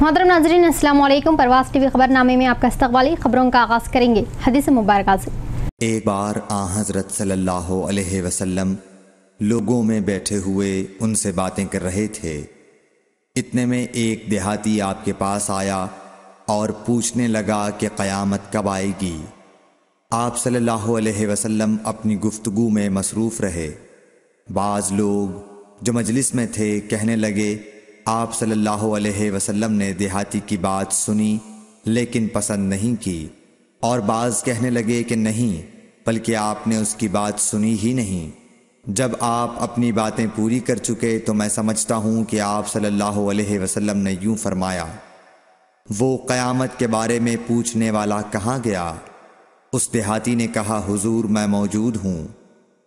محترم ناظرین، السلام علیکم۔ پرواز ٹی وی خبر نامے میں آپ کا استقبالی خبروں کا آغاز کریں گے۔ حدیث مبارکہ سے۔ ایک بار آ حضرت صلی اللہ علیہ وسلم لوگوں میں بیٹھے ہوئے ان سے باتیں کر رہے تھے۔ اتنے میں ایک دیہاتی آپ کے پاس آیا اور پوچھنے لگا کہ قیامت کب آئے گی۔ آپ صلی اللہ علیہ وسلم اپنی گفتگو میں مصروف رہے۔ بعض لوگ جو مجلس میں تھے کہنے لگے آپ صلی اللہ علیہ وسلم نے دیہاتی کی بات سنی، لیکن پسند نہیں کی، اور بعض کہنے لگے کہ نہیں، بلکہ آپ نے اس کی بات سنی ہی نہیں۔ جب آپ اپنی باتیں پوری کر چکے تو میں سمجھتا ہوں کہ آپ صلی اللہ علیہ وسلم نے یوں فرمایا، وہ قیامت کے بارے میں پوچھنے والا کہاں گیا؟ اس دیہاتی نے کہا، حضور میں موجود ہوں۔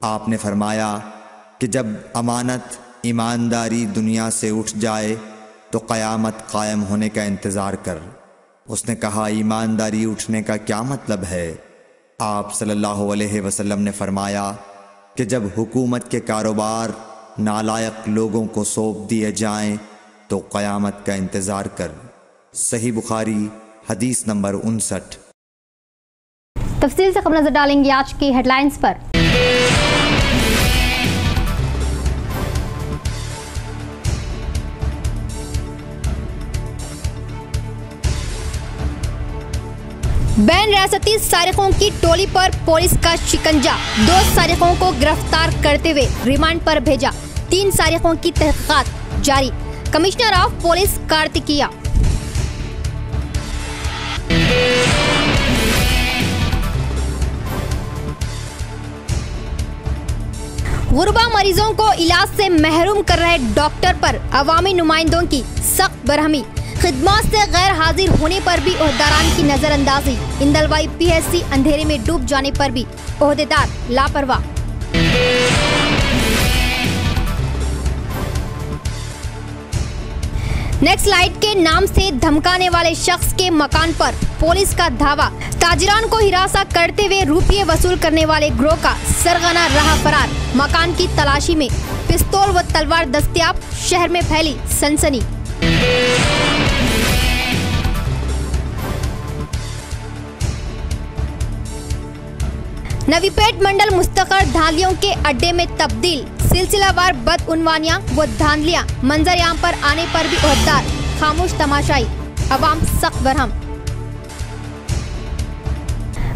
آپ نے فرمایا کہ جب امانت ایمانداری دنیا سے اٹھ جائے تو قیامت قائم ہونے کا انتظار کر۔ اس نے کہا، ایمانداری اٹھنے کا کیا مطلب ہے؟ آپ صلی اللہ علیہ وسلم نے فرمایا کہ جب حکومت کے کاروبار نالائق لوگوں کو سونپ دیے جائیں تو قیامت کا انتظار کر۔ صحیح بخاری، حدیث نمبر انسٹھ۔ تفصیل سے قبل نظر ڈالیں گے آج کی ہیڈ لائنز پر۔ بین ریاستی سارقوں کی ٹولی پر پولیس کا شکنجا دو سارقوں کو گرفتار کرتے ہوئے ریمانڈ پر بھیجا۔ تین سارقوں کی تحقیقات جاری۔ کمشنر آف پولیس کارتکیا غربا مریضوں کو علاج سے محروم کر رہے ڈاکٹر پر عوامی نمائندوں کی سخت برہمی۔ خدمات سے غیر حاضر ہونے پر بھی عہداران کی نظر اندازی۔ اندلوائی پی ایس سی اندھیرے میں ڈوب جانے پر بھی عہدیدار لاپرواہ۔ نیکس لائٹ کے نام سے دھمکانے والے شخص کے مکان پر پولیس کا دھاوا۔ تاجران کو ہراساں کرتے ہوئے روپیے وصول کرنے والے گروہ کا سرغنہ رہا فرار۔ مکان کی تلاشی میں پستول و تلوار دستیاب شہر میں پھیلی سنسنی۔ نوی پیٹ منڈل مستقر دھاندلیوں کے اڈے میں تبدیل سلسلہ وار بدعنوانیاں و دھاندلیاں، منظر عام پر آنے پر بھی عہدار خاموش تماشائی، عوام سخت برہم۔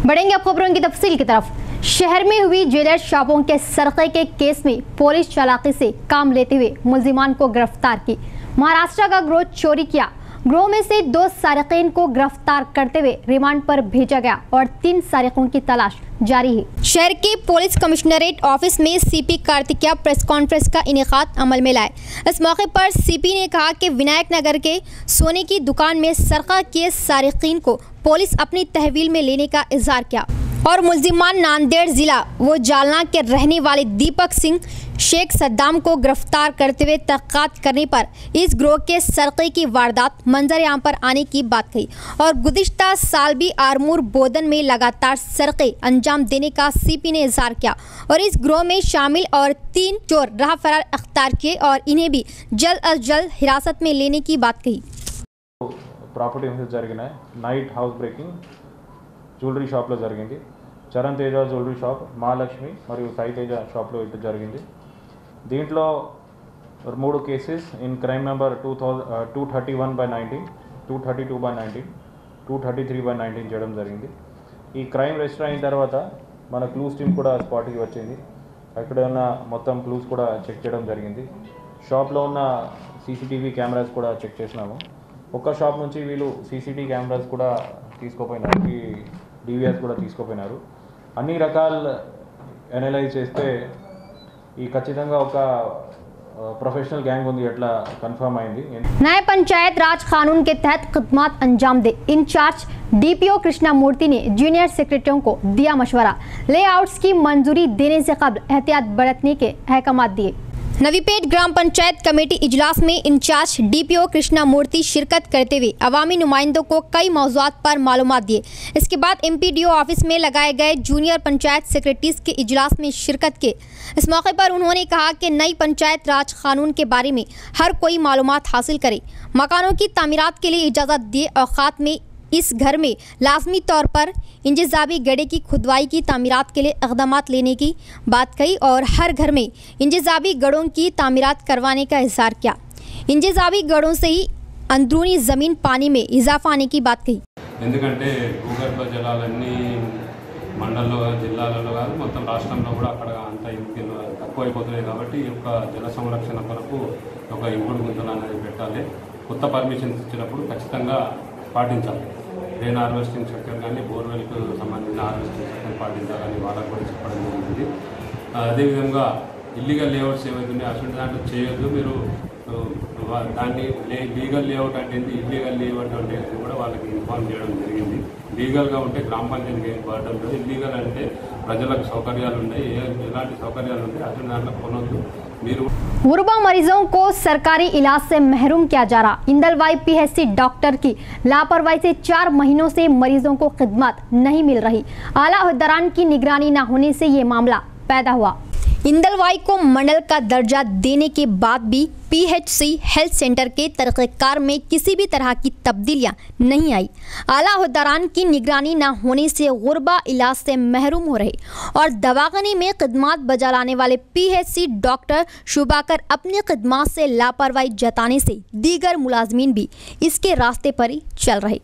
بڑھیں گے اب خبروں کی تفصیل کی طرف۔ شہر میں ہوئی جیلر شاپوں کے سرقے کے کیس میں پولیس چالاکی سے کام لیتے ہوئے ملزمان کو گرفتار کی۔ مہاراشٹر کا گروہ چوری کیا۔ گروہ میں سے دو سارقین کو گرفتار کرتے ہوئے ریمانڈ پر بھیجا گیا اور تین سارقوں کی تلاش جاری ہے۔ شہر کے پولیس کمشنریٹ آفس میں سی پی کارتکیا پریس کانفرنس کا انعقاد عمل میں لائے۔ اس موقع پر سی پی نے کہا کہ ونائک نگر کے سونے کی دکان میں سرقہ کیے سارقین کو پولیس اپنی تحویل میں لینے کا اظہار کیا۔ اور ملزمان ناندیڑ ضلع، وہ جالنا کے رہنے والے دیپک سنگھ، شیخ صدام کو گرفتار کرتے ہوئے تحقیقات کرنے پر اس گروہ کے سرقے کی واردات منظر یہاں پر آنے کی بات کہی اور گزشتہ سال بھی آرمور بودن میں لگاتار سرقے انجام دینے کا سی پی نے اظہار کیا اور اس گروہ میں شامل اور تین چور راہ فرار اختار کیے اور انہیں بھی جلد از جلد حراست میں لینے کی بات کہی۔ ప్రాపర్టీ ఇన్సెస్ జరిగినాయి నైట్ హౌస్ బ్రేకింగ్ జ్యువెలరీ షాప్లో జరిగింది చరణ్ తేజ జ్యువెలరీ షాప్ మహాలక్ష్మి మరియు సాయి తేజ షాప్లో ఇటు జరిగింది. దీంట్లో మూడు cases in crime number two thousand two thirty one by nineteen two thirty two by nineteen two thirty three by nineteen చేయడం జరిగింది. ఈ క్రైమ్ రిజిస్టర్ అయిన తర్వాత మన క్లూస్ టీమ్ కూడా స్పాట్కి వచ్చింది. అక్కడ ఉన్న మొత్తం క్లూస్ కూడా చెక్ చేయడం జరిగింది. షాప్లో ఉన్న సీసీటీవీ కెమెరాస్ కూడా చెక్ చేసినాము. ఒక్క షాప్ నుంచి వీళ్ళు సీసీటీవీ కెమెరాస్ కూడా తీసుకోపోయినారు. ఈ కూడా తీసుకోపోయినారు. అన్ని రకాల అనలైజ్ చేస్తే ఈ ఖచ్చితంగా ఒక پروفیشنل گینگ ہوندی اٹلا کنفرم آئیں نئے پنچایت راج قانون کے تحت خدمات انجام دے incharge D P O Krishna Murthy نے جونیئر سیکرٹریوں کو دیا مشورہ لے آؤٹس کی منظوری دینے سے قبل احتیاط برتنے کے احکامات دیے نوی پیٹ گرام پنچایت کمیٹی اجلاس میں incharge D P O Krishna Murthy شرکت کرتے ہوئے عوامی نمائندوں کو کئی موضوعات پر معلومات دیے اس کے بعد M P D O office میں لگائے گئے جونیئر پنچایت سیکرٹریز کے اجلاس میں شرکت کے اس موقع پر انہوں نے کہا کہ نئی پنچایت راج قانون کے بارے میں ہر کوئی معلومات حاصل کرے مکانوں کی تعمیرات کے لیے اجازت دیے اوقات میں اس گھر میں لازمی طور پر انجزابی گڑے کی خدوائی کی تعمیرات کے لیے اقدامات لینے کی بات کہی اور ہر گھر میں انجزابی گڑوں کی تعمیرات کروانے کا حصار کیا۔ انجزابی گڑوں سے ہی اندرونی زمین پانی میں اضافہ آنے کی بات کہی۔ ఎందుకంటే భూగర్భ జలాలన్నీ لوگا జిల్లాలలో కాదు మొత్తం రాష్ట్రంలో కూడా అక్కడ అంత తక్కువ అయిపోతున్నాయి కాబట్టి ఈ యొక్క జల సంరక్షణ కొరకు ఒక ఇంపుడు గుంతలు అనేది పెట్టాలి కొత్త పర్మిషన్స్ ఇచ్చినప్పుడు ఖచ్చితంగా పాటించాలి డ్రైన్ హార్వెస్టింగ్ చట్టం కానీ బోర్వెల్కి సంబంధించిన హార్వెస్టింగ్ చట్టం పాటించాలని వాళ్ళకు కూడా చెప్పడం జరిగింది. అదేవిధంగా ఇల్లీగల్ లేఅవుట్స్ ఏవైతే అటువంటి దాంట్లో చేయొద్దు. మీరు దాన్ని లే లీగల్ లేఅవుట్ అంటే ఏంటి? ఇల్లీగల్ లేఅవుట్ అంటే కూడా వాళ్ళకి ఇన్ఫార్మ్ చేయడం జరిగింది. లీగల్గా ఉంటే గ్రామ పంచాయతీకి ఏం పడడం లేదు. ఇల్లీగల్ అంటే ప్రజలకు సౌకర్యాలు ఉన్నాయి. ఏ ఎలాంటి సౌకర్యాలు ఉంటాయి అటువంటి దాంట్లో కొనొద్దు. غربا مریضوں کو سرکاری علاج سے محروم کیا جا رہا۔ اندل Y P S C doctor کی لاپرواہی سے چار مہینوں سے مریضوں کو خدمات نہیں مل رہی۔ اعلیٰ حدران کی نگرانی نہ ہونے سے یہ معاملہ پیدا ہوا۔ اندلوائی کو منڈل کا درجہ دینے کے بعد بھی P H C health centre کے طریقہ کار میں کسی بھی طرح کی تبدیلیاں نہیں آئی اعلیٰ عہداران کی نگرانی نہ ہونے سے غربہ علاج سے محروم ہو رہے اور دواخانے میں خدمات بجا لانے والے پی ایچ سی ڈاکٹر شبا کر اپنی خدمات سے لاپرواہی جتانے سے دیگر ملازمین بھی اس کے راستے پر ہی چل رہے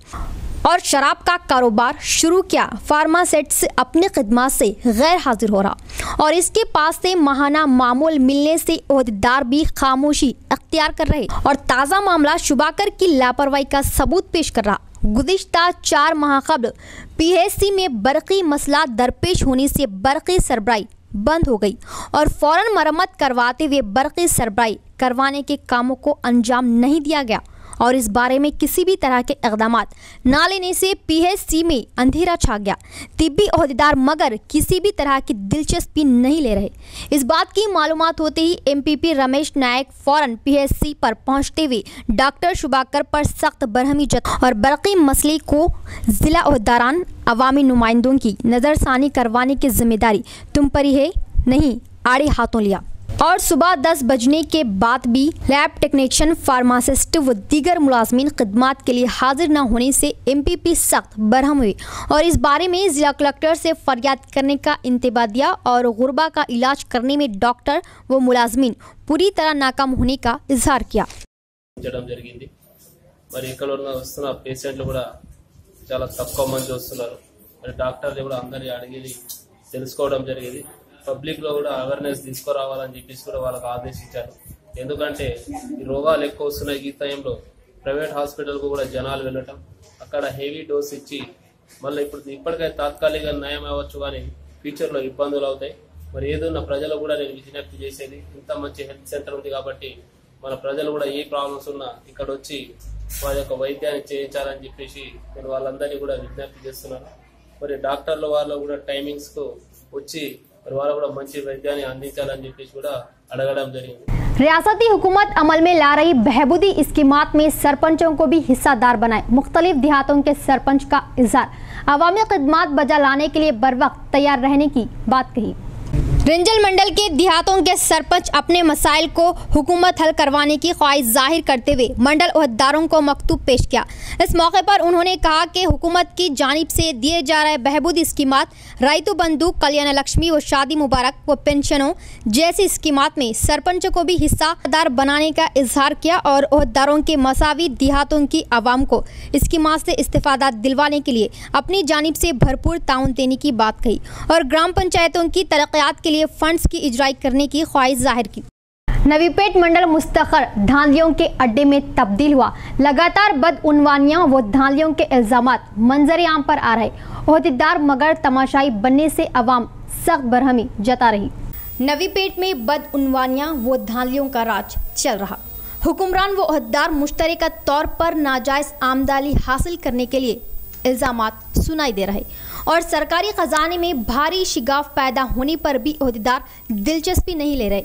اور شراب کا کاروبار شروع کیا۔ فارماسیٹس اپنی خدمات سے غیر حاضر ہو رہا۔ اور اس کے پاس سے ماہانہ معمول ملنے سے عہدیدار بھی خاموشی اختیار کر رہے۔ اور تازہ معاملہ شباکر کی لاپرواہی کا ثبوت پیش کر رہا۔ گزشتہ چار ماہ قبل پی ایس سی میں برقی مسئلہ درپیش ہونے سے برقی سربراہی بند ہو گئی۔ اور فوراً مرمت کرواتے ہوئے برقی سربراہی کروانے کے کاموں کو انجام نہیں دیا گیا۔ اور اس بارے میں کسی بھی طرح کے اقدامات نہ لینے سے پی ایس سی میں اندھیرا چھا گیا۔ طبی عہدیدار مگر کسی بھی طرح کی دلچسپی نہیں لے رہے۔ اس بات کی معلومات ہوتے ہی M P P Ramesh Naik فوراً پی ایس سی پر پہنچتے ہوئے ڈاکٹر شباکر پر سخت برہمی جت اور برقی مسئلے کو ضلع عہداران عوامی نمائندوں کی نظر ثانی کروانے کی ذمہ داری تم پر ہی ہے؟ نہیں، آڑے ہاتھوں لیا۔ اور صبح دس بجنے کے بعد بھی لیب ٹیکنیکشن فارماسسٹ و دیگر ملازمین خدمات کے لیے حاضر نہ ہونے سے ایم پی پی سخت برہم ہوئے اور اس بارے میں ضلع کلکٹر سے فریاد کرنے کا انتباہ دیا اور غربہ کا علاج کرنے میں ڈاکٹر و ملازمین پوری طرح ناکام ہونے کا اظہار کیا۔ పబ్లిక్లో కూడా అవేర్నెస్ తీసుకురావాలని చెప్పేసి కూడా వాళ్ళకి ఆదేశించారు. ఎందుకంటే ఈ రోగాలు ఎక్కువ వస్తున్నాయి ఈ టైంలో ప్రైవేట్ హాస్పిటల్కు కూడా జనాలు వెళ్ళటం అక్కడ హెవీ డోస్ ఇచ్చి మళ్ళీ ఇప్పుడు ఇప్పటికైతే తాత్కాలిక నయం అవ్వచ్చు కానీ ఫ్యూచర్లో ఇబ్బందులు అవుతాయి. మరి ఏదున్న ప్రజలు కూడా నేను విజ్ఞప్తి చేసేది ఇంత మంచి హెల్త్ సెంటర్ ఉంది కాబట్టి మన ప్రజలు కూడా ఏ ప్రాబ్లమ్స్ ఉన్నా ఇక్కడ వచ్చి వారి యొక్క వైద్యాన్ని చేయించాలని చెప్పేసి నేను వాళ్ళందరినీ కూడా విజ్ఞప్తి చేస్తున్నాను. మరి డాక్టర్ల వాళ్ళు కూడా టైమింగ్స్కు వచ్చి ریاستی حکومت عمل میں لا رہی بہبودی اسکیمات میں سرپنچوں کو بھی حصہ دار بنائے مختلف دیہاتوں کے سرپنچ کا اظہار عوامی خدمات بجا لانے کے لیے بروقت تیار رہنے کی بات کہی رنجل منڈل کے دیہاتوں کے سرپنچ اپنے مسائل کو حکومت حل کروانے کی خواہش ظاہر کرتے ہوئے منڈل عہدیداروں کو مکتوب پیش کیا۔ اس موقع پر انہوں نے کہا کہ حکومت کی جانب سے دیے جا رہے بہبود اسکیمات رائتو بندو کلیان لکشمی و شادی مبارک و پینشنوں جیسی اسکیمات میں سرپنچ کو بھی حصہ دار بنانے کا اظہار کیا اور عہدیداروں کے مساوی دیہاتوں کی عوام کو اسکیمات سے استفادہ دلوانے کے لیے اپنی جانب سے بھرپور تعاون دینے کی بات کہی اور گرام پنچایتوں کی ترقیات کے کے لیے فنڈز کی اجرائی کرنے کی خواہش ظاہر کی۔ نوی پیٹ منڈل مستقر دھاندلیوں کے اڈے میں تبدیل ہوا۔ لگاتار بدعنوانیاں و دھاندلیوں کے الزامات منظر عام پر آ رہے۔ عہدیدار مگر تماشائی بننے سے عوام سخت برہمی جتا رہی۔ نوی پیٹ میں بدعنوانیاں و دھاندلیوں کا راج چل رہا۔ حکمران و عہدیدار مشترکہ طور پر ناجائز آمدالی حاصل کرنے کے لیے الزامات سنائی دے رہے۔ اور سرکاری خزانے میں بھاری شگاف پیدا ہونے پر بھی عہدیدار دلچسپی نہیں لے رہے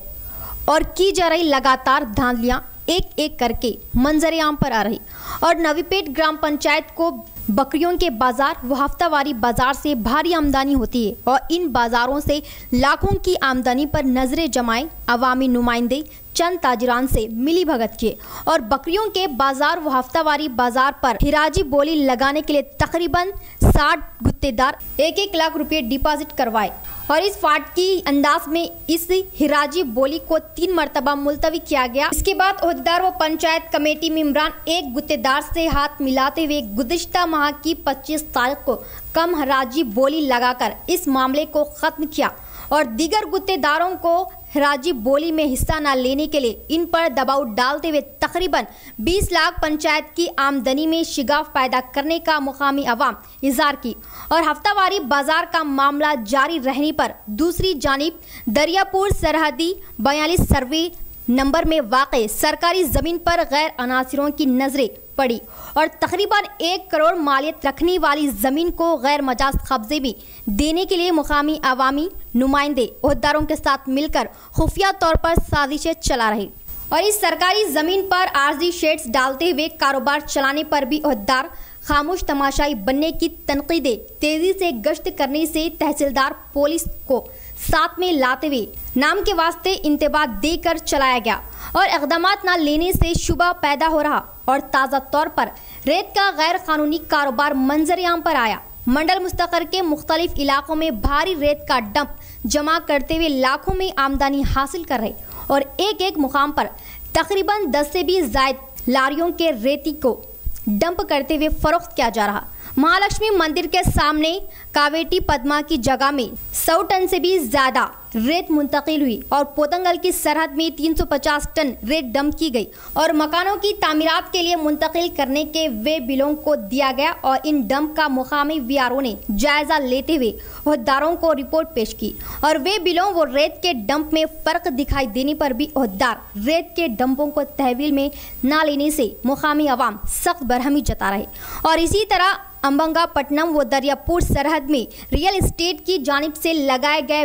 اور کی جا رہی لگاتار دھاندلیاں ایک ایک کر کے منظر عام پر آ رہی اور نوی پیٹ گرام پنچایت کو بکریوں کے بازار و ہفتہ واری بازار سے بھاری آمدنی ہوتی ہے اور ان بازاروں سے لاکھوں کی آمدنی پر نظریں جمائیں عوامی نمائندے چند تاجران سے ملی بھگت کیے اور بکریوں کے بازار و ہفتہ واری بازار پر ہراجی بولی لگانے کے لیے تقریباً ساٹھ گتے دار ایک ایک لاکھ روپے ڈپازٹ کروائے اور اس فاٹ کی انداز میں اس ہراجی بولی کو تین مرتبہ ملتوی کیا گیا۔ اس کے بعد عہدیدار و پنچایت کمیٹی ممبران ایک گتے دار سے ہاتھ ملاتے ہوئے گزشتہ ماہ کی پچیس تاریخ کو کم ہراجی بولی لگا کر اس معاملے کو ختم کیا اور دیگر گتے داروں کو راجی بولی میں حصہ نہ لینے کے لیے ان پر دباؤ ڈالتے ہوئے تقریباً بیس لاکھ پنچایت کی آمدنی میں شگاف پیدا کرنے کا مقامی عوام اظہار کی اور ہفتہ واری بازار کا معاملہ جاری رہنے پر دوسری جانب دریا پور سرحدی بیالیس سروے نمبر میں واقع سرکاری زمین پر غیر عناصروں کی نظریں پڑی اور تقریباً ایک کروڑ مالیت رکھنے والی زمین کو غیر مجاز قبضے بھی دینے کے لیے مقامی عوامی نمائندے عہداروں کے ساتھ مل کر خفیہ طور پر سازشیں چلا رہے اور اس سرکاری زمین پر عارضی شیڈز ڈالتے ہوئے کاروبار چلانے پر بھی عہدار خاموش تماشائی بننے کی تنقیدیں تیزی سے گشت کرنے سے تحصیلدار پولیس کو ساتھ میں لاتے ہوئے نام کے واسطے انتباہ دے کر چلایا گیا اور اقدامات نہ لینے سے شبہ پیدا ہو رہا اور تازہ طور پر ریت کا غیر قانونی کاروبار منظر عام پر آیا۔ منڈل مستقر کے مختلف علاقوں میں بھاری ریت کا ڈمپ جمع کرتے ہوئے لاکھوں میں آمدنی حاصل کر رہے اور ایک ایک مقام پر تقریباً دس سے بھی زائد لاریوں کے ریتی کو ڈمپ کرتے ہوئے فروخت کیا جا رہا۔ مہالکشمی مندر کے سامنے کاویٹی پدما کی جگہ میں سو ٹن سے بھی زیادہ ریت منتقل ہوئی اور پوتنگل کی سرحد میں تین سو پچاس ٹن ریت ڈمپ کی گئی اور مکانوں کی تعمیرات کے لیے منتقل کرنے کے وے بلوں کو دیا گیا اور ان ڈمپ کا مقامی وی آر او نے جائزہ لیتے ہوئے عہداروں کو رپورٹ پیش کی اور وے بلوں وہ ریت کے ڈمپ میں فرق دکھائی دینے پر بھی عہدار ریت کے ڈمپوں کو تحویل میں نہ لینے سے مقامی عوام سخت برہمی جتا رہے اور اسی طرح امبنگا پٹنم و دریا پور سرحد میں ریئل اسٹیٹ کی جانب سے لگائے گئے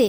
దే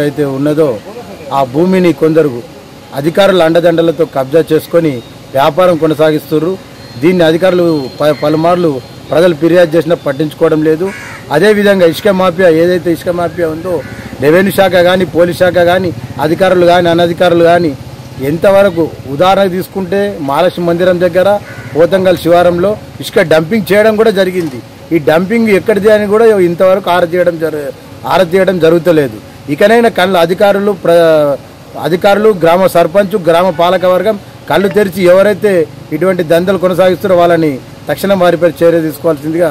అయితే ఉన్నదో ఆ భూమిని కొందరు అధికారుల అండదండలతో కబ్జా చేసుకొని వ్యాపారం కొనసాగిస్తున్నారు దీన్ని అధికారులు పలుమార్లు ప్రజలు ఫిర్యాదు చేసినా పట్టించుకోవడం లేదు. అదేవిధంగా ఇసుక మాఫియా ఏదైతే ఇసుక మాఫియా ఉందో రెవెన్యూ శాఖ కానీ పోలీస్ శాఖ కానీ అధికారులు కానీ అనధికారులు కానీ ఎంతవరకు ఉదాహరణ తీసుకుంటే మహాలక్ష్మి మందిరం దగ్గర పోతంగల్ శివారంలో ఇసుక డంపింగ్ చేయడం కూడా జరిగింది. ఈ డంపింగ్ ఎక్కడిది అని కూడా ఇంతవరకు ఆర చేయడం జర ఆర చేయడం జరుగుతలేదు. ఇకనైనా కళ్ళు అధికారులు ప్ర అధికారులు గ్రామ సర్పంచ్ గ్రామ పాలక వర్గం కళ్ళు తెరిచి ఎవరైతే ఇటువంటి దందలు కొనసాగిస్తారో వాళ్ళని తక్షణం వారిపై చర్య తీసుకోవాల్సిందిగా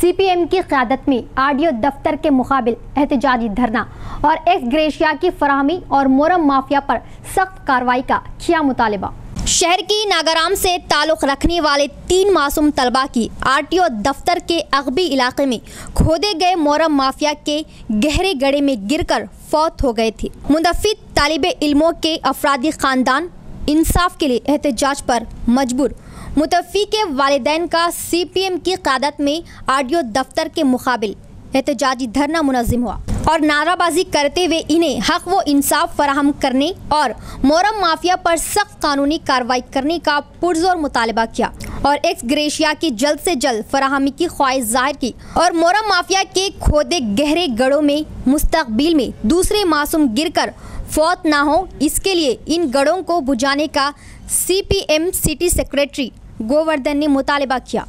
سی پی ایم کی قیادت میں آر او دفتر کے مقابل احتجاجی دھرنا اور ایکس گریشیا کی فراہمی اور مورم مافیا پر سخت کاروائی کا کیا مطالبہ؟ شہر کی ناگرام سے تعلق رکھنے والے تین معصوم طلبہ کی آر ٹی او دفتر کے اغبی علاقے میں کھودے گئے مورم مافیا کے گہرے گڑے میں گر کر فوت ہو گئے تھے۔ مندفید طالب علموں کے افرادی خاندان انصاف کے لیے احتجاج پر مجبور متفی کے والدین کا سی پی ایم کی قیادت میں آڈیو دفتر کے مقابل احتجاجی دھرنا منظم ہوا اور نعرہ بازی کرتے ہوئے انہیں حق و انصاف فراہم کرنے اور مورم مافیا پر سخت قانونی کاروائی کرنے کا پرزور مطالبہ کیا اور ایکس گریشیا کی جلد سے جلد فراہمی کی خواہش ظاہر کی اور مورم مافیا کے کھودے گہرے گڑوں میں مستقبل میں دوسرے معصوم گر کر فوت نہ ہو اس کے لیے ان گڑوں کو بجھانے کا C P M city secretary Govardhan نے مطالبہ کیا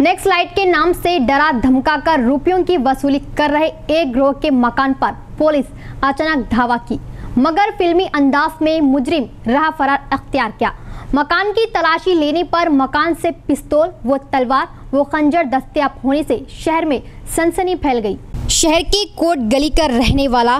نیکس لائٹ کے نام سے ڈرا دھمکا کر روپیوں کی وصولی کر رہے ایک گروہ کے مکان پر پولیس اچانک دھاوا کی مگر فلمی انداز میں مجرم رہا فرار اختیار کیا مکان کی تلاشی لینے پر مکان سے پستول وہ تلوار وہ خنجر دستیاب ہونے سے شہر میں سنسنی پھیل گئی شہر کی کوٹ گلی کا رہنے والا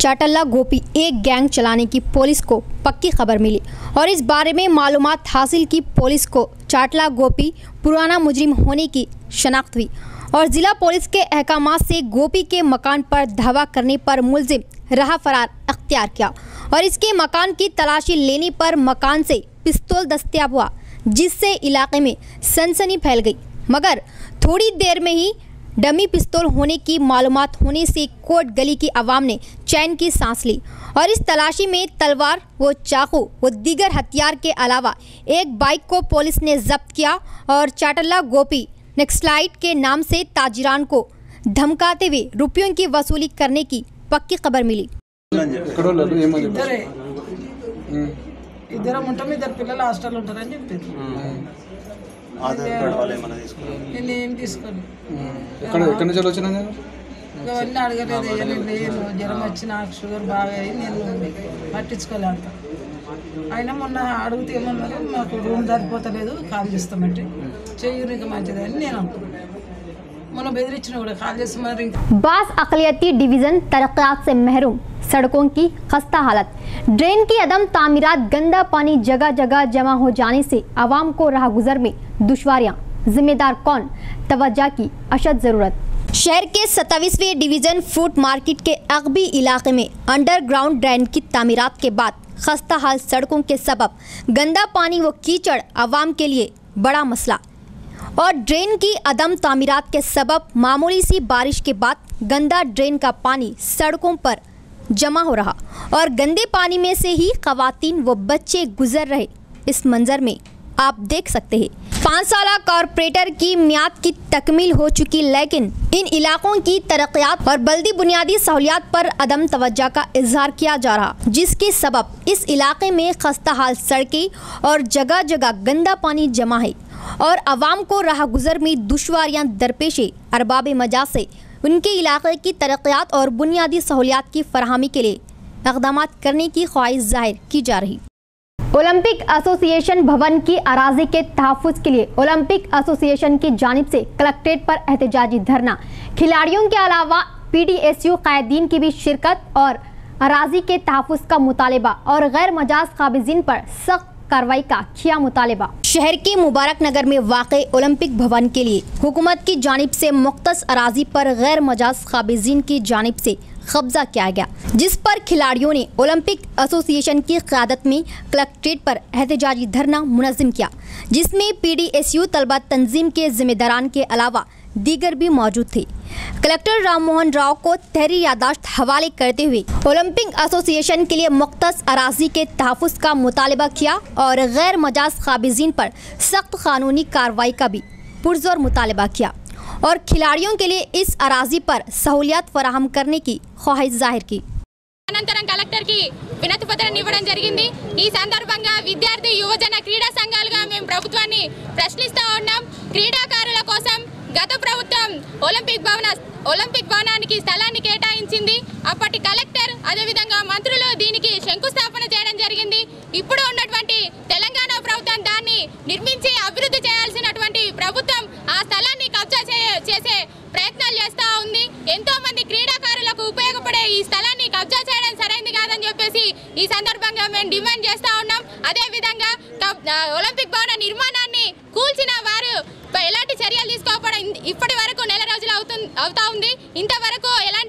چاٹلہ گوپی ایک گینگ چلانے کی پولیس کو پکی خبر ملی اور اس بارے میں معلومات حاصل کی پولیس کو چاٹلہ گوپی پرانا مجرم ہونے کی شناخت ہوئی اور ضلع پولیس کے احکامات سے گوپی کے مکان پر دھوا کرنے پر ملزم رہا فرار اختیار کیا اور اس کے مکان کی تلاشی لینے پر مکان سے پستول دستیاب ہوا، جس سے علاقے میں سنسنی پھیل گئی۔ مگر تھوڑی دیر میں ہی ڈمی پستول ہونے کی معلومات ہونے سے کوٹ گلی کی عوام نے چین کی سانس لی۔ اور اس تلاشی میں تلوار وہ چاقو وہ دیگر ہتھیار کے علاوہ ایک بائک کو پولیس نے ضبط کیا اور چاٹلہ گوپی نیکسلائٹ کے نام سے تاجران کو دھمکاتے ہوئے روپیوں کی وصولی کرنے کی پکی قبر ملی۔ ఇద్దరం ఉంటాం ఇద్దరు పిల్లలు హాస్టల్ ఉంటారని చెప్పారు ఆధార్ కార్డు వాళ్ళు ఏమైనా తీసుకున్నారు నేను ఏం తీసుకోను ఎక్కడ ఎక్కడి నుంచి వచ్చినా ఎవరిని అడగలేదు జ్వరం షుగర్ బాగా అయ్యి నేను అయినా మొన్న ఏమన్నారు، మాకు రూమ్ కాల్ చేస్తామంటే. మంచిది అని నేను اقلیتی ڈویژن ترقیات سے محروم سڑکوں کی خستہ حالت ڈرین کی عدم تعمیرات گندا پانی جگہ جگہ جمع ہو جانے سے عوام کو رہ گزر میں دشواریاں ذمہ دار کون توجہ کی اشد ضرورت شہر کے ستائیسویں ڈویژن فوٹ مارکیٹ کے اغبی علاقے میں انڈر گراؤنڈ ڈرین کی تعمیرات کے بعد خستہ حال سڑکوں کے سبب گندا پانی و کیچڑ عوام کے لیے بڑا مسئلہ۔ اور ڈرین کی عدم تعمیرات کے سبب معمولی سی بارش کے بعد گندا ڈرین کا پانی سڑکوں پر جمع ہو رہا اور گندے پانی میں سے ہی خواتین و بچے گزر رہے۔ اس منظر میں آپ دیکھ سکتے ہیں پانچ سالہ کارپوریٹر کی میاد کی تکمیل ہو چکی، لیکن ان علاقوں کی ترقیات اور بلدی بنیادی سہولیات پر عدم توجہ کا اظہار کیا جا رہا، جس کے سبب اس علاقے میں خستہ حال سڑکیں اور جگہ جگہ گندہ پانی جمع ہے اور عوام کو راہ گزر میں دشواریاں درپیش ارباب مجا سے ان کے علاقے کی ترقیات اور بنیادی سہولیات کی فراہمی کے لیے اقدامات کرنے کی خواہش ظاہر کی جا رہی۔ اولمپک ایسوسی ایشن بھون کی اراضی کے تحفظ کے لیے اولمپک ایسوسی ایشن کی جانب سے کلکٹریٹ پر احتجاجی دھرنا کھلاڑیوں کے علاوہ پی ڈی ایس یو قائدین کی بھی شرکت اور اراضی کے تحفظ کا مطالبہ اور غیر مجاز قابضین پر سخت کاروائی کا کیا مطالبہ شہر کے مبارک نگر میں واقع اولمپک بھون کے لیے حکومت کی جانب سے مختص اراضی پر غیر مجاز قابضین کی جانب سے قبضہ کیا گیا، جس پر کھلاڑیوں نے اولمپک اسوسییشن کی قیادت میں کلکٹریٹ پر احتجاجی دھرنا منظم کیا، جس میں پی ڈی ایس یو طلبہ تنظیم کے ذمہ داران کے علاوہ دیگر بھی موجود تھے۔ کلیکٹر رام موہن راؤ کو تحریر یاداشت حوالے کرتے ہوئے اولمپک ایسوسی ایشن کے لیے مختص اراضی کے تحفظ کا مطالبہ کیا اور غیر مجاز قابضین پر سخت قانونی کارروائی کا بھی پرزور مطالبہ کیا۔ اور کھلاڑیوں کے لیے اس اراضی پر سہولیات فراہم کرنے کی خواہش ظاہر کی۔ గత ప్రభుత్వం ఒలింపిక్ భవన ఒలింపిక్ భవనానికి స్థలాన్ని కేటాయించింది. అప్పటి కలెక్టర్ అదేవిధంగా మంత్రులు దీనికి శంకుస్థాపన చేయడం జరిగింది. ఇప్పుడు ఉన్నటువంటి తెలంగాణ ప్రభుత్వం దాన్ని నిర్మించి అభివృద్ధి చేయాల్సినటువంటి ప్రభుత్వం ఆ స్థలాన్ని కబ్జా చే- చేసే ప్రయత్నాలు చేస్తూ ఉంది. ఎంతో మంది క్రీడాకారులకు ఉపయోగపడే ఈ స్థలాన్ని కబ్జా చేయడం సరైంది కాదని చెప్పేసి ఈ సందర్భంగా మేము డిమాండ్ చేస్తూ ఉన్నాం. అదేవిధంగా ఒలింపిక్ భవన నిర్మాణాన్ని కూల్చిన వారు ఎలాంటి చర్యలు తీసుకోకపోవడం ఇప్పటి వరకు నెల రోజులు అవుతుంది అవుతా ఉంది. ఇంతవరకు ఎలాంటి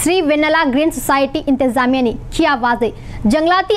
శ్రీ వెన్నలా గ్రీన్ సొసైటీ ఇంతజామియాని కియా వాజే జంగ్లాతి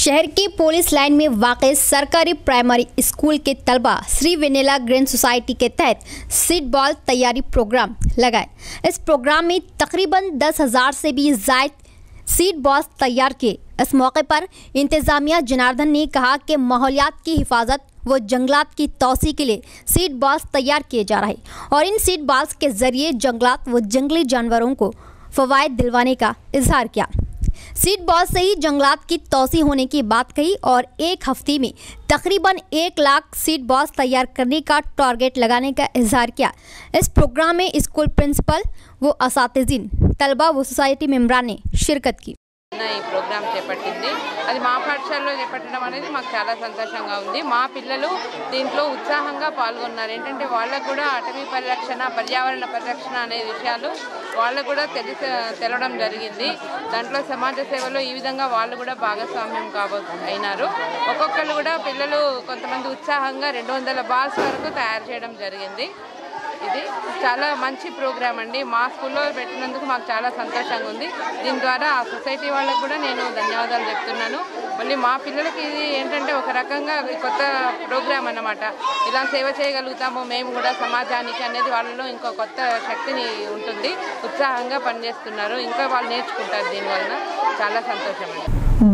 شہر کی پولیس لائن میں واقع سرکاری پرائمری اسکول کے طلبہ سری وینیلا گرین سوسائٹی کے تحت سیٹ بال تیاری پروگرام لگائے۔ اس پروگرام میں تقریباً دس ہزار سے بھی زائد سیٹ بال تیار کیے۔ اس موقع پر انتظامیہ جناردن نے کہا کہ ماحولیات کی حفاظت وہ جنگلات کی توسیع کے لیے سیٹ بالس تیار کیے جا رہے اور ان سیٹ بالس کے ذریعے جنگلات و جنگلی جانوروں کو فوائد دلوانے کا اظہار کیا۔ سیٹ باس سے ہی جنگلات کی توسیع ہونے کی بات کہی اور ایک ہفتی میں تقریباً ایک لاکھ سیٹ باس تیار کرنے کا ٹارگیٹ لگانے کا اظہار کیا۔ اس پروگرام میں اسکول پرنسپل و اساتذین، طلبہ و سوسائٹی ممبران نے شرکت کی۔ ఈ ప్రోగ్రామ్ చేపట్టింది. అది మా పాఠశాలలో చేపట్టడం అనేది మాకు చాలా సంతోషంగా ఉంది. మా పిల్లలు దీంట్లో ఉత్సాహంగా పాల్గొన్నారు. ఏంటంటే వాళ్ళకు కూడా తెలిసి తెలవడం జరిగింది. దాంట్లో సమాజ సేవలో ఈ విధంగా వాళ్ళు కూడా భాగస్వామ్యం కాబో అయినారు. ఒక్కొక్కరు కూడా పిల్లలు కొంతమంది ఉత్సాహంగా రెండు వందల బాల్స్ వరకు తయారు చేయడం జరిగింది. ఇది చాలా మంచి ప్రోగ్రామ్ అండి. మా స్కూల్లో పెట్టినందుకు మాకు చాలా సంతోషంగా ఉంది. దీని ద్వారా ఆ సొసైటీ వాళ్ళకు కూడా నేను ధన్యవాదాలు చెప్తున్నాను. మళ్ళీ మా పిల్లలకి ఇది ఏంటంటే ఒక రకంగా కొత్త ప్రోగ్రామ్ అన్నమాట. ఇలా సేవ చేయగలుగుతాము మేము కూడా సమాజానికి అనేది వాళ్ళలో ఇంకో కొత్త శక్తిని ఉంటుంది. ఉత్సాహంగా పనిచేస్తున్నారు. ఇంకా వాళ్ళు నేర్చుకుంటారు దీనివలన చాలా సంతోషం అండి.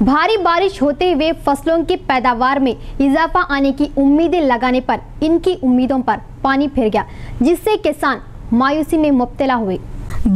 بھاری بارش ہوتے ہوئے فصلوں کی پیداوار میں اضافہ آنے کی امیدیں لگانے پر ان کی امیدوں پر پانی پھر گیا، جس سے کسان مایوسی میں مبتلا ہوئے۔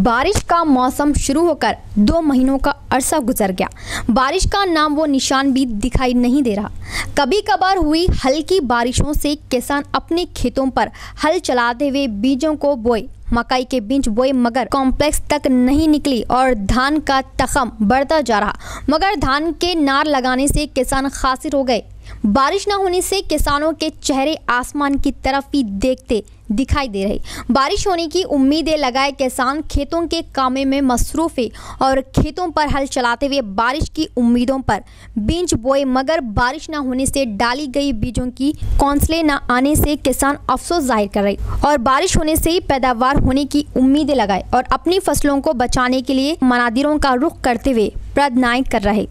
بارش کا موسم شروع ہو کر دو مہینوں کا عرصہ گزر گیا۔ بارش کا نام وہ نشان بھی دکھائی نہیں دے رہا۔ کبھی کبھار ہوئی ہلکی بارشوں سے کسان اپنے کھیتوں پر ہل چلاتے ہوئے بیجوں کو بوئے۔ مکائی کے بینج بوئی مگر کمپلیکس تک نہیں نکلی اور دھان کا تخم بڑھتا جا رہا۔ مگر دھان کے نار لگانے سے کسان خاصر ہو گئے۔ بارش نہ ہونے سے کسانوں کے چہرے آسمان کی طرف ہی دیکھتے۔ دکھائی دے رہی۔ بارش ہونے کی امیدیں لگائے کسان کھیتوں کے کامے میں مصروف ہے اور کھیتوں پر ہل چلاتے ہوئے بارش کی امیدوں پر۔ بینچ بوئے، مگر بارش نہ ہونے سے ڈالی گئی بیجوں کی کونسلے نہ آنے سے کسان افسوس ظاہر کر رہی اور بارش ہونے سے ہی پیداوار ہونے کی امیدیں لگائے اور اپنی فصلوں کو بچانے کے لیے منادروں کا رخ کرتے ہوئے پردنائت کر رہے۔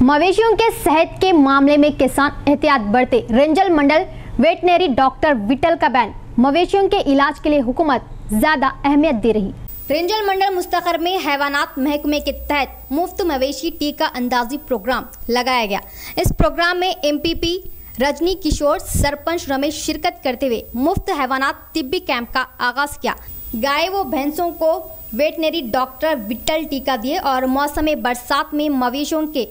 مویشیوں کے صحت کے معاملے میں کسان احتیاط بڑھتے رنجل منڈل، ویٹنری ڈاکٹر وٹل کا بین مویشیوں کے علاج کے لیے حکومت زیادہ اہمیت دے رہی۔ رینجل منڈل مستقر میں حیوانات محکمے کے تحت مفت مویشی ٹیکہ اندازی پروگرام لگایا گیا۔ اس پروگرام میں M P P Rajni Kishore, sarpanch Ramesh شرکت کرتے ہوئے مفت حیوانات طبی کیمپ کا آغاز کیا۔ گائے و بھینسوں کو ویٹنری ڈاکٹر وٹل ٹیکہ دیے اور موسم برسات میں مویشیوں کے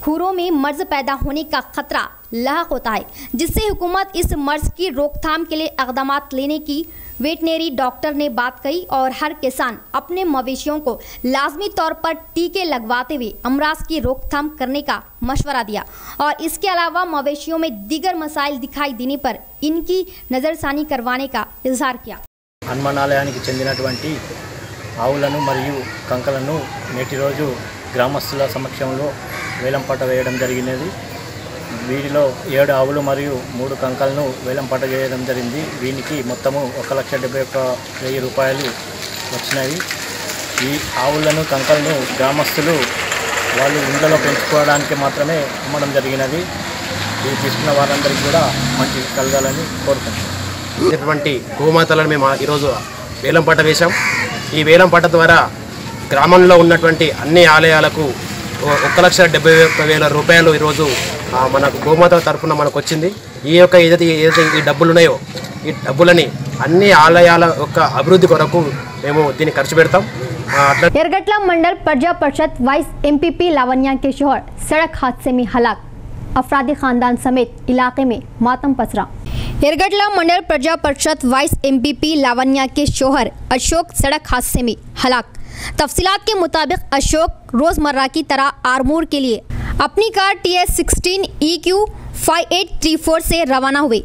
کھوروں میں مرض پیدا ہونے کا خطرہ لاحق ہوتا ہے، جس سے حکومت اس مرض کی روک تھام کے لیے اقدامات لینے کی ویٹنری ڈاکٹر نے بات کہی اور ہر کسان اپنے مویشیوں کو لازمی طور پر ٹیکے لگواتے ہوئے امراض کی روک تھام کرنے کا مشورہ دیا۔ اور اس کے علاوہ مویشیوں میں دیگر مسائل دکھائی دینے پر ان کی نظر ثانی کروانے کا اظہار کیا۔ హనుమానాలయానికి చెందినటువంటి ఆవులను مریو కంకలను నేటి రోజు గ్రామస్తుల సమక్షంలో వేలంపాట వేయడం జరిగినది. వీటిలో ఏడు ఆవులు మరియు మూడు కంకలను వేలంపాట చేయడం జరిగింది. వీనికి మొత్తము ఒక లక్ష డెబ్బై ఒక్క వెయ్యి రూపాయలు వచ్చినాయి. ఈ ఆవులను కంకలను గ్రామస్తులు వాళ్ళు ఇంట్లో పెంచుకోవడానికి మాత్రమే అమ్మడం జరిగినది. ఇది తీసుకున్న వారందరికీ కూడా మంచి కలగాలని కోరుకుంటున్నాం. ఇటువంటి గోమాతలను మేము ఈరోజు వేలంపాట వేశాం. ఈ వేలంపాట ద్వారా గ్రామంలో ఉన్నటువంటి అన్ని ఆలయాలకు ఒక లక్ష డెబ్బై ఒక్క వేల రూపాయలు ఈరోజు మన గోమాత తరఫున మనకు వచ్చింది ఈ యొక్క ఏదైతే ఏదైతే ఈ డబ్బులు ఉన్నాయో ఈ డబ్బులని అన్ని ఆలయాల యొక్క అభివృద్ధి కొరకు మేము దీన్ని ఖర్చు పెడతాం. ఎర్గట్ల మండల్ ప్రజా పరిషత్ వైస్ ఎంపీపీ లావణ్య కిషోర్ సడక్ హాద్సెమి హలాక్ అఫ్రాది ఖాందాన్ సమేత్ ఇలాకే మాతం పసరా. ఎర్గట్ల మండల్ ప్రజా పరిషత్ వైస్ ఎంపీపీ లావణ్య కిషోహర్ అశోక్ సడక్ హాద్సెమి హలాక్. تفصیلات کے مطابق اشوک روز مرہ کی طرح آرمور کے لیے اپنی car T S sixteen E Q five eight three four سے روانہ ہوئے۔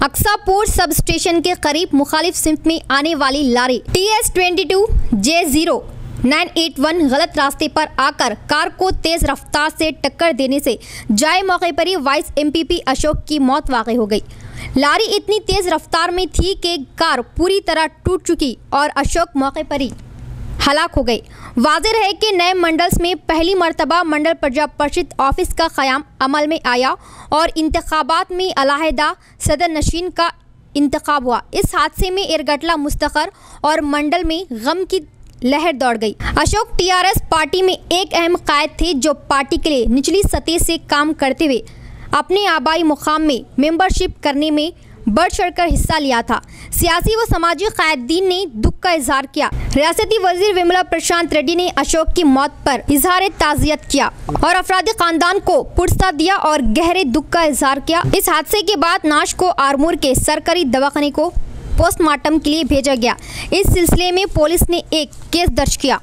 اکسا پور سب اسٹیشن کے قریب مخالف سمت میں آنے والی lorry T S twenty two J zero nine eight one غلط راستے پر آ کر کار کو تیز رفتار سے ٹکر دینے سے جائے موقع پر ہی vice M P P Ashok کی موت واقع ہو گئی۔ لاری اتنی تیز رفتار میں تھی کہ کار پوری طرح ٹوٹ چکی اور اشوک موقع پر ہی ہلاک ہو گئی۔ واضح رہے کہ نئے منڈلز میں پہلی مرتبہ منڈل پرجا پرشد آفس کا قیام عمل میں آیا اور انتخابات میں علاحدہ صدر نشین کا انتخاب ہوا۔ اس حادثے میں ارگٹلا مستقر اور منڈل میں غم کی لہر دوڑ گئی۔ Ashok T R S party میں ایک اہم قائد تھے جو پارٹی کے لیے نچلی سطح سے کام کرتے ہوئے اپنے آبائی مقام میں ممبرشپ کرنے میں بڑھ چڑھ کر حصہ لیا تھا۔ سیاسی و سماجی قائدین نے دکھ کا اظہار کیا۔ ریاستی وزیر ویملا پرشانت ریڈی نے اشوک کی موت پر اظہار تعزیت کیا اور افراد خاندان کو پرستا دیا اور گہرے دکھ کا اظہار کیا۔ اس حادثے کے بعد ناش کو آرمور کے سرکری دواخانے کو پوسٹ مارٹم کے لیے بھیجا گیا۔ اس سلسلے میں پولیس نے ایک کیس درج کیا۔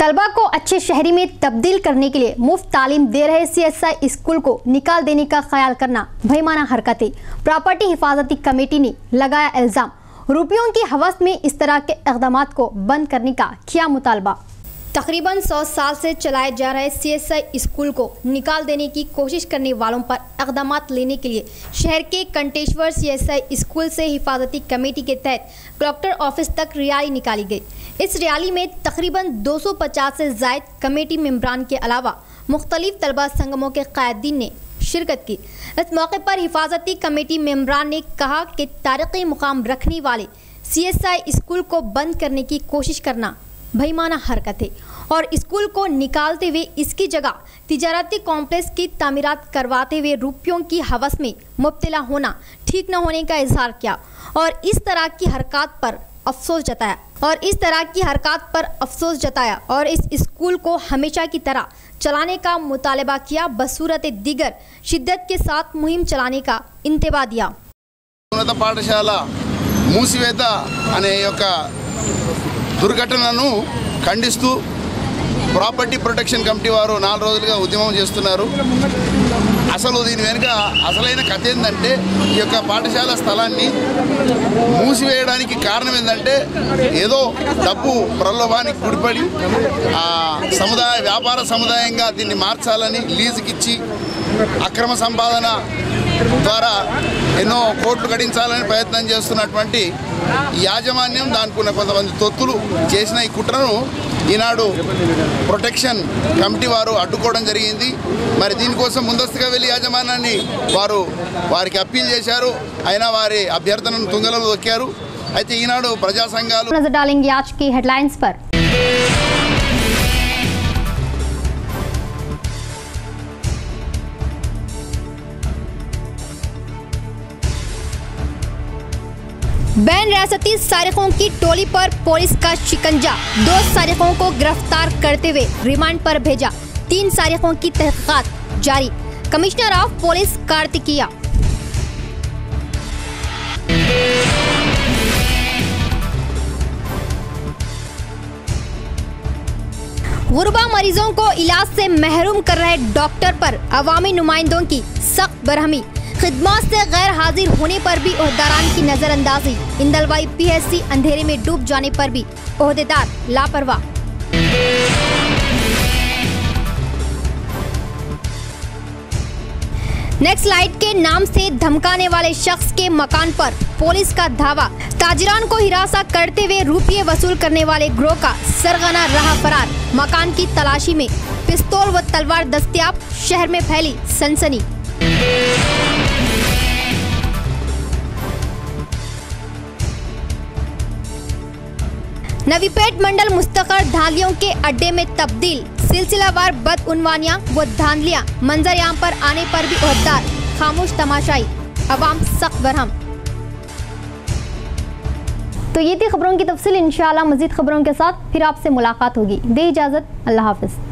طلبہ کو اچھے شہری میں تبدیل کرنے کے لیے مفت تعلیم دے رہے سی ایس آئی اسکول کو نکال دینے کا خیال کرنا بھیمانہ حرکتیں۔ پراپرٹی حفاظتی کمیٹی نے لگایا الزام۔ روپیوں کی حوث میں اس طرح کے اقدامات کو بند کرنے کا کیا مطالبہ؟ تقریباً سو سال سے چلائے جا رہے سی ایس آئی اسکول کو نکال دینے کی کوشش کرنے والوں پر اقدامات لینے کے لیے شہر کے کنٹیشور سی ایس آئی اسکول سے حفاظتی کمیٹی کے تحت کلکٹر آفس تک ریالی نکالی گئی۔ اس ریالی میں تقریباً دو سو پچاس سے زائد کمیٹی ممبران کے علاوہ مختلف طلبہ سنگموں کے قائدین نے شرکت کی۔ اس موقع پر حفاظتی کمیٹی ممبران نے کہا کہ تاریخی مقام رکھنے والے سی ایس آئی اسکول کو بند کرنے کی کوشش کرنا بھائیمانہ حرکت ہے اور اسکول کو نکالتے ہوئے اس کی جگہ تجارتی کامپلیس کی تعمیرات کرواتے ہوئے روپیوں کی حوث میں مبتلا ہونا ٹھیک نہ ہونے کا اظہار کیا اور اس طرح کی حرکات پر افسوس جتایا اور اس طرح کی حرکات پر افسوس جتایا اور اس اسکول کو ہمیشہ کی طرح چلانے کا مطالبہ کیا بصورت دیگر شدت کے ساتھ مہم چلانے کا انتباہ دیا۔ ఉన్నత انہیں మూసివేత దుర్ఘటనను ఖండిస్తూ ప్రాపర్టీ ప్రొటెక్షన్ కమిటీ వారు నాలుగు రోజులుగా ఉద్యమం చేస్తున్నారు. అసలు దీని వెనుక అసలైన కథ ఏంటంటే ఈ యొక్క పాఠశాల స్థలాన్ని మూసివేయడానికి కారణం ఏంటంటే ఏదో డబ్బు ప్రలోభానికి గుడిపడి ఆ సముదాయ వ్యాపార సముదాయంగా దీన్ని మార్చాలని లీజుకిచ్చి అక్రమ సంపాదన ద్వారా ఎన్నో కోట్లు గడించాలని ప్రయత్నం చేస్తున్నటువంటి ఈ యాజమాన్యం దానికి కొంతమంది తొత్తులు చేసిన ఈ కుట్రను ఈనాడు ప్రొటెక్షన్ కమిటీ వారు అడ్డుకోవడం జరిగింది. మరి దీనికోసం ముందస్తుగా వెళ్ళి యాజమాన్యాన్ని వారు వారికి అప్పీల్ చేశారు. అయినా వారి అభ్యర్థనను తుంగలలో దొక్కారు. అయితే ఈనాడు ప్రజా సంఘాలు ریاستی سارقوں کی ٹولی پر پولیس کا شکنجا دو سارقوں کو گرفتار کرتے ہوئے ریمانڈ پر بھیجا۔ تین سارقوں کی تحقیقات جاری۔ کمشنر آف پولیس کارتکیا غربا مریضوں کو علاج سے محروم کر رہے ڈاکٹر پر عوامی نمائندوں کی سخت برہمی۔ خدمات سے غیر حاضر ہونے پر بھی عہداران کی نظر اندازی۔ اندلوائی پی ایس سی اندھیرے میں ڈوب جانے پر بھی عہدیدار لاپرواہ۔ نیکس لائٹ کے نام سے دھمکانے والے شخص کے مکان پر پولیس کا دھاوا۔ تاجران کو ہراساں کرتے ہوئے روپیے وصول کرنے والے گروہ کا سرغنہ رہا فرار۔ مکان کی تلاشی میں پستول و تلوار دستیاب شہر میں پھیلی سنسنی۔ نوی پیٹ منڈل مستقر دھالیوں کے اڈے میں تبدیل سلسلہ وار بدعنوانیاں و دھاندلیاں منظر عام پر آنے پر بھی عہدار خاموش تماشائی، عوام سخت برہم۔ تو یہ تھی خبروں کی تفصیل، انشاءاللہ مزید خبروں کے ساتھ پھر آپ سے ملاقات ہوگی۔ دے اجازت، اللہ حافظ۔